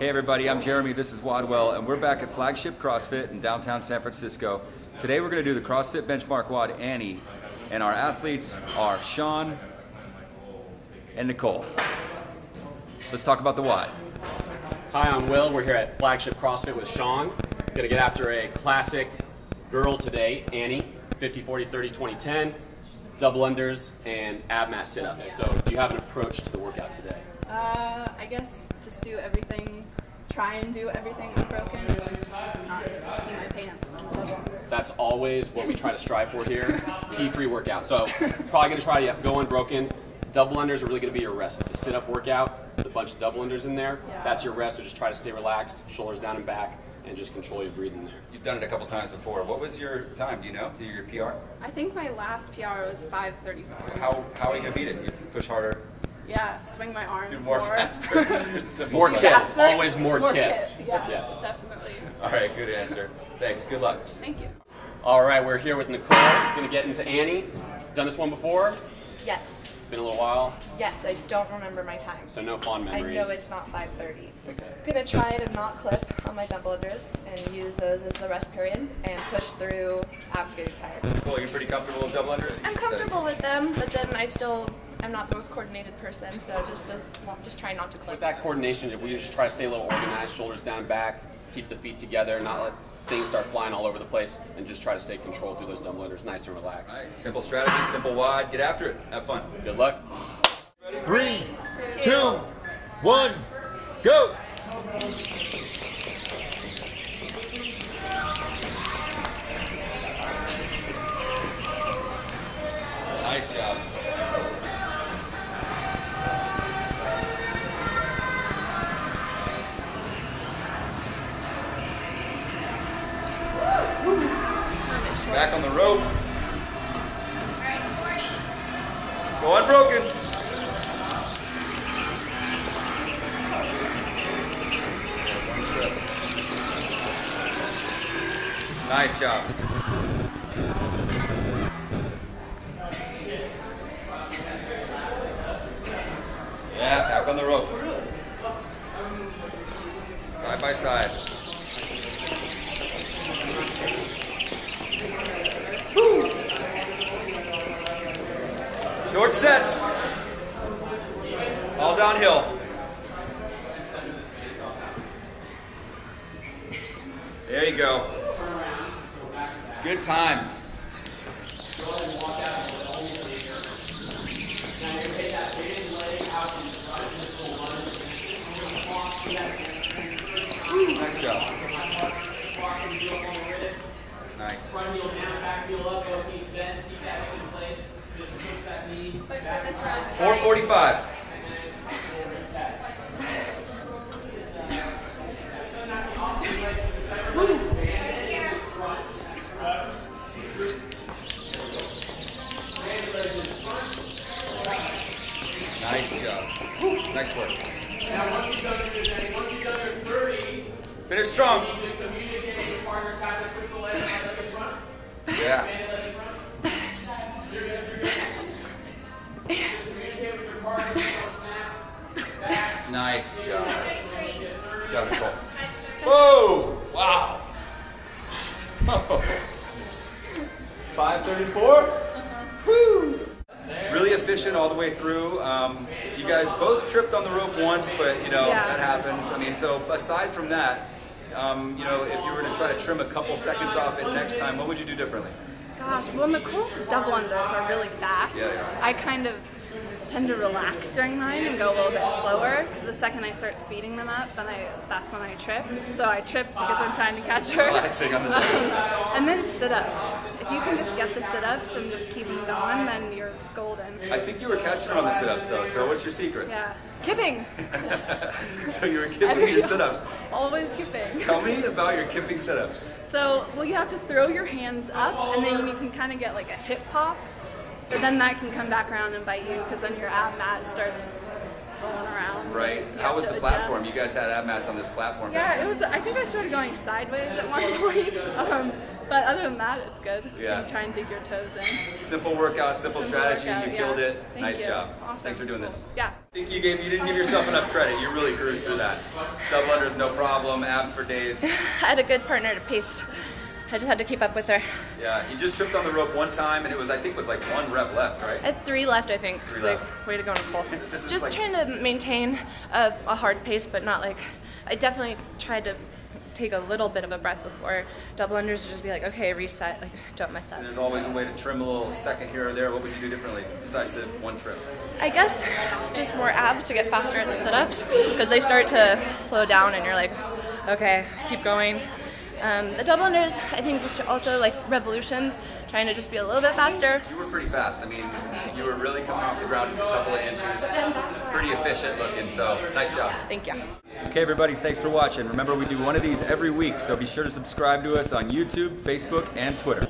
Hey everybody, I'm Jeremy, this is WODwell, and we're back at Flagship CrossFit in downtown San Francisco. Today we're going to do the CrossFit Benchmark WOD Annie, and our athletes are Shawn and Nicole. Let's talk about the WOD. Hi, I'm Will. We're here at Flagship CrossFit with Shawn. Gonna get after a classic girl today, Annie, 50, 40, 30, 20, 10, double unders, and ab mat sit-ups. So do you have an approach to the workout today? Uh, I guess just do everything, try and do everything unbroken, not pee my pants. That's always what we try to strive for here. Pee-free workout. So probably gonna try to go unbroken. Double unders are really gonna be your rest. It's a sit-up workout with a bunch of double unders in there. Yeah. That's your rest, so just try to stay relaxed, shoulders down and back, and just control your breathing there. You've done it a couple times before. What was your time? Do you know? Do you your PR? I think my last PR was 5:34. How, how are you going to beat it? You push harder, Yeah, swing my arms do more faster. Simple More question. kip. Faster, Always more kip. Yeah, Yes. definitely. All right, good answer. Thanks. Good luck. Thank you. All right, we're here with Nicole. Gonna get into Annie. Done this one before? Yes. Been a little while, Yes, I don't remember my time. so no fond memories? I know it's not 5:30. Gonna try to not clip on my double unders and use those as the rest period and push through abs getting tired. Cool. You're pretty comfortable with double unders? I'm comfortable with them, but then I still am not the most coordinated person, so just as, just try not to With that coordination, if we just try to stay a little organized, shoulders down and back, keep the feet together, not let things start flying all over the place, and just try to stay controlled through those double unders, nice and relaxed. All right, simple strategy, simple wide. Get after it. Have fun. Good luck. Three, two, one, go! Nice job. Back on the rope. Go unbroken. Nice job. Yeah, back on the rope. Side by side. Short sets. All downhill. There you go. Good time. Nice job. Nice. Front heel down, back heel up, both knees bent, keep that hip in place. Just push that knee. 445. Nice job. Nice work. Now, once you've Nice job. Job, Nicole. Whoa! Wow. 534? Woo! Really efficient all the way through. Um, you guys both tripped on the rope once, but you know, Yeah. that happens. I mean, so aside from that, um, you know, if you were to try to trim a couple seconds off it next time, what would you do differently? Gosh, well, Nicole's double unders are really fast. Yeah. I kind of tend to relax during mine and go a little bit slower because the second I start speeding them up, then I that's when I trip. So I trip because I'm trying to catch her. Relaxing on the and then sit-ups. If you can just get the sit-ups and just keep them going, then you're golden. I think you were catching her on the sit-ups though, so what's your secret? Yeah, kipping. so you were kipping your sit-ups. Always kipping. Tell me about your kipping sit-ups. So, well, you have to throw your hands up, and then you can kind of get like a hip pop, but then that can come back around and bite you because then your ab mat starts going around. Right. How was to the platform? adjust. You guys had ab mats on this platform. Yeah, it was. I think I started going sideways at one point. Um, But other than that, it's good. Yeah. You try and dig your toes in. Simple workout, simple, Simple strategy. workout, you yeah. killed it. Thank nice you. job. Awesome. Thanks for doing this. Yeah. I think you gave you didn't give yourself enough credit. You really cruised through that. Double unders, no problem. Abs for days. I had a good partner to pace. I just had to keep up with her. Yeah, he just tripped on the rope one time, and it was I think with like one rep left, right? I had three left, I think. Three It's like, left. way to go, Nicole. Just like- trying to maintain a, a hard pace, but not like. I definitely tried to take a little bit of a breath before double unders. Just be like, okay, reset, like don't mess up. There's always a way to trim a little second here or there. What would you do differently besides the one trip? I guess just more abs to get faster at the sit-ups because they start to slow down, and you're like, okay, keep going. Um, the double unders, I think, which also like revolutions, trying to just be a little bit faster. You were pretty fast. I mean, you were really coming off the ground just a couple of inches. Pretty efficient looking. So nice job. Thank you. Okay, everybody, thanks for watching. Remember, we do one of these every week, so be sure to subscribe to us on YouTube, Facebook, and Twitter.